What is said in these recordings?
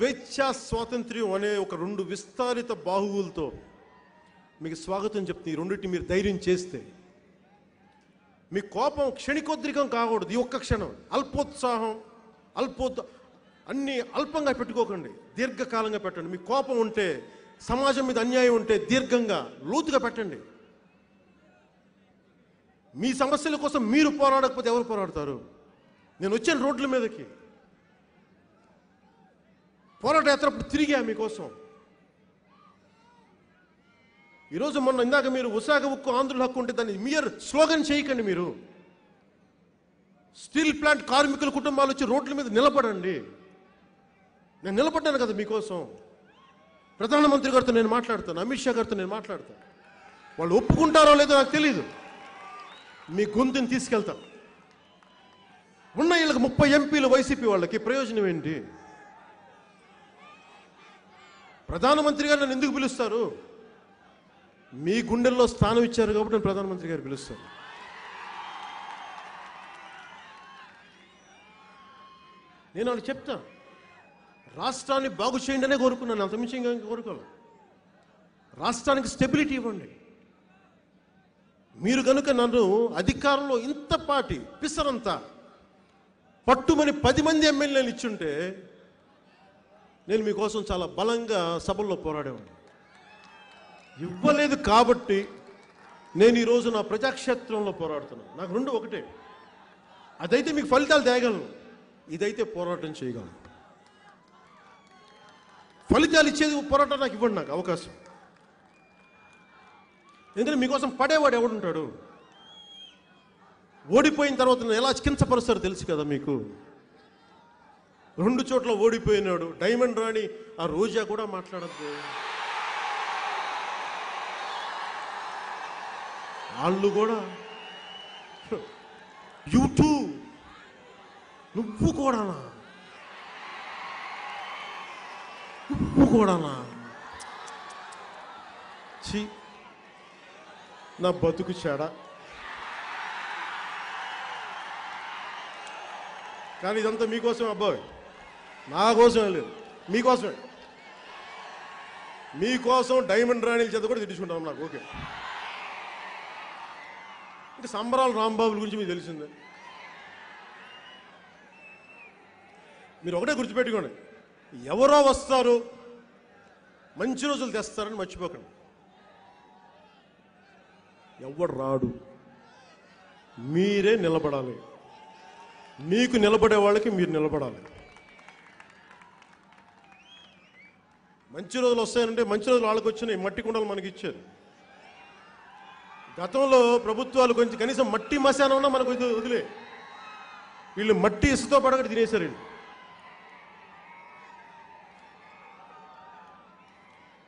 స్వేచ్ఛా స్వాతంత్ర్యం అనే ఒక రెండు విస్తారిత బాహువులతో మీకు స్వాగతం చెప్తుంది ఈ రెండింటిని మీరు ధైర్యం చేస్తే మీ కోపం క్షణికోద్రికం కాకూడదు. ఈ ఒక్క క్షణం. అల్పోత్సాహం అల్పోత్ అన్నీ అల్పంగా పెట్టుకోకండి. దీర్ఘకాలంగా పెట్టండి. మీ కోపం ఉంటే సమాజం మీద అన్యాయం ఉంటే దీర్ఘంగా లోతుగా పెట్టండి. మీ సమస్యల కోసం మీరు పోరాడకపోతే ఎవరు పోరాడతారు? నేను వచ్చాను రోడ్ల మీదకి. పోరాట యాత్రప్పుడు తిరిగా మీకోసం. ఈరోజు మొన్న ఇందాక మీరు ఉసాగ ఉక్కు ఆంధ్రుల హక్కు ఉంటే దాన్ని మియర్ స్లోగన్ చేయకండి మీరు. స్టీల్ ప్లాంట్ కార్మికుల కుటుంబాలు వచ్చి రోడ్ల మీద నిలబడండి. నేను నిలబడ్డాను కదా మీకోసం. ప్రధానమంత్రి గారితో నేను మాట్లాడతాను అమిత్ షా గారితో నేను మాట్లాడతాను. వాళ్ళు ఒప్పుకుంటారో లేదో నాకు తెలియదు మీ గొంతుని తీసుకెళ్తాను. ఉన్న వీళ్ళకి ముప్పై ఎంపీలు వైసీపీ వాళ్ళకి ప్రయోజనం ఏంటి? ప్రధానమంత్రి గారు నన్ను ఎందుకు పిలుస్తారు? మీ గుండెల్లో స్థానం ఇచ్చారు కాబట్టి నేను ప్రధానమంత్రి గారు పిలుస్తాను. నేను వాళ్ళు చెప్తా. రాష్ట్రాన్ని బాగు చేయండి అనే కోరుకున్నాను అంత మించి ఇంకా కోరుకోవాలి రాష్ట్రానికి స్టెబిలిటీ ఇవ్వండి. మీరు కనుక నన్ను అధికారంలో ఇంత పాటి పిసరంతా పట్టుమని పది మంది ఎమ్మెల్యేలు ఇచ్చుంటే నేను మీకోసం చాలా బలంగా సభల్లో పోరాడేవాడిని. ఇవ్వలేదు కాబట్టి నేను ఈరోజు నా ప్రజాక్షేత్రంలో పోరాడుతున్నాను. నాకు రెండు ఒకటే. అదైతే మీకు ఫలితాలు తేగలను. ఇదైతే పోరాటం చేయగలను. ఫలితాలు ఇచ్చేది పోరాటం నాకు ఇవ్వండి నాకు అవకాశం. ఎందుకంటే మీకోసం పడేవాడు ఎవడుంటాడు? ఓడిపోయిన తర్వాత నేను ఎలా కించపరుస్తారో తెలుసు కదా మీకు. రెండు చోట్ల ఓడిపోయినాడు. డైమండ్ రాణి ఆ రోజా కూడా మాట్లాడద్దు. వాళ్ళు కూడా యూట్యూ నువ్వు కూడానా? నువ్వు కూడానా? ఛీ నా బతుకు చెడ. కానీ ఇదంతా మీకోసం అబ్బాయి. నా కోసమే లేదు. మీకోసమే. మీకోసం డైమండ్ రాణిల చేత కూడా తిట్టించుకుంటాం నాకు ఓకే. ఇంకా సంబరాలు రాంబాబుల గురించి మీకు తెలిసిందే. మీరు ఒకటే గుర్తుపెట్టుకోండి. ఎవరో వస్తారు మంచి రోజులు తెస్తారని మర్చిపోకండి. ఎవడు రాడు మీరే నిలబడాలి. మీకు నిలబడే వాళ్ళకి మీరు నిలబడాలి. మంచి రోజులు వస్తాయంటే మంచి రోజులు వాళ్ళకి వచ్చినాయి. మట్టి కుండలు మనకి ఇచ్చారు. గతంలో ప్రభుత్వాలు కొంచెం కనీసం మట్టి మశానం ఉన్నా మనకు వదిలే- వదిలే. వీళ్ళు మట్టి ఇసుతో పడగట్టి తినేశారు వీళ్ళు.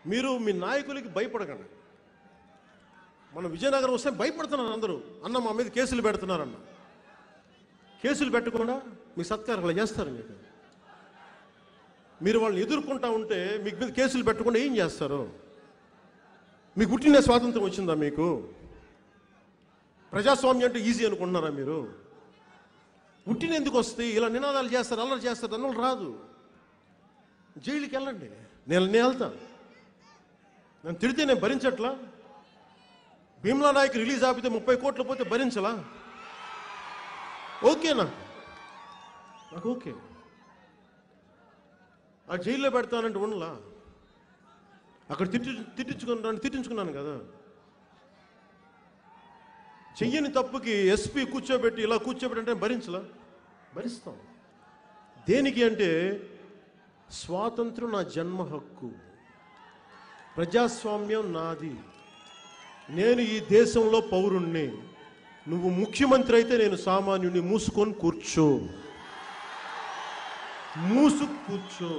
మీరు మీ నాయకులకి భయపడకండి. మన విజయనగరం వస్తే భయపడుతున్నారు అందరూ. అన్న మా మీద కేసులు పెడుతున్నారన్న. కేసులు పెట్టకుండా మీ సత్కారాలు చేస్తారు మీకు. మీరు వాళ్ళని ఎదుర్కొంటా ఉంటే మీకు మీద కేసులు పెట్టకుండా ఏం చేస్తారు? మీకు పుట్టిన స్వాతంత్రం వచ్చిందా మీకు? ప్రజాస్వామ్యం అంటే ఈజీ అనుకుంటున్నారా మీరు? పుట్టిన ఎందుకు వస్తాయి? ఇలా నినాదాలు చేస్తారు అల్లరి చేస్తారు అన్నోళ్ళు రాదు. జైలుకి వెళ్ళండి. నేను నేను వెళ్తా. నన్ను తిడితే నేను భరించట్లా? భీమ్లా నాయక్ రిలీజ్ ఆపితే ముప్పై కోట్లు పోతే భరించలా? ఓకేనా? నాకు ఓకే. ఆ జైల్లో పెడతానంటే ఉండలా? అక్కడ తిట్టి తిట్టించుకున్నాను తిట్టించుకున్నాను కదా. చెయ్యని తప్పుకి ఎస్పీ కూర్చోబెట్టి ఇలా కూర్చోబెట్టి అంటే భరించలా? భరిస్తాం. దేనికి అంటే స్వాతంత్రం నా జన్మ హక్కు. ప్రజాస్వామ్యం నాది. నేను ఈ దేశంలో పౌరుణ్ణి. నువ్వు ముఖ్యమంత్రి అయితే నేను సామాన్యుని మూసుకొని కూర్చో. మూసు కూర్చో